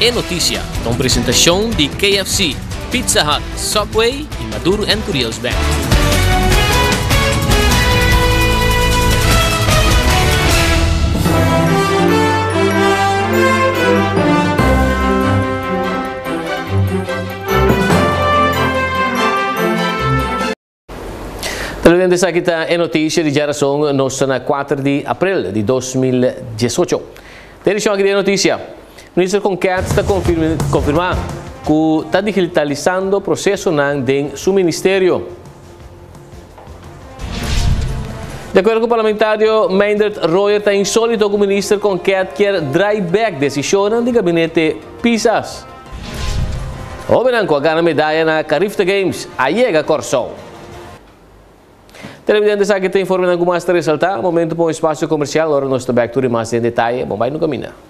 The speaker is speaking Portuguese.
e Notícia, com apresentação de KFC, Pizza Hut, Subway e Maduro and Curios Bank. Televidente sa kita notícia de geração nossa na 4 de abril de 2018. Direção aqui de notícia. Ministro Concat está confirma, confirmar que está digitalizando o processo de seu ministério. De acordo com o parlamentário Meindert Royer, está insólito que o ministro Concat quer dry back decisão do gabinete PISAS. O Benanco ganha medalha na Carifta Games, a Corsol. Televidente sabe que tem informe algumas ressaltar, momento para um espaço comercial, agora nós estamos back to mais em detalhe, bom, vai no caminho.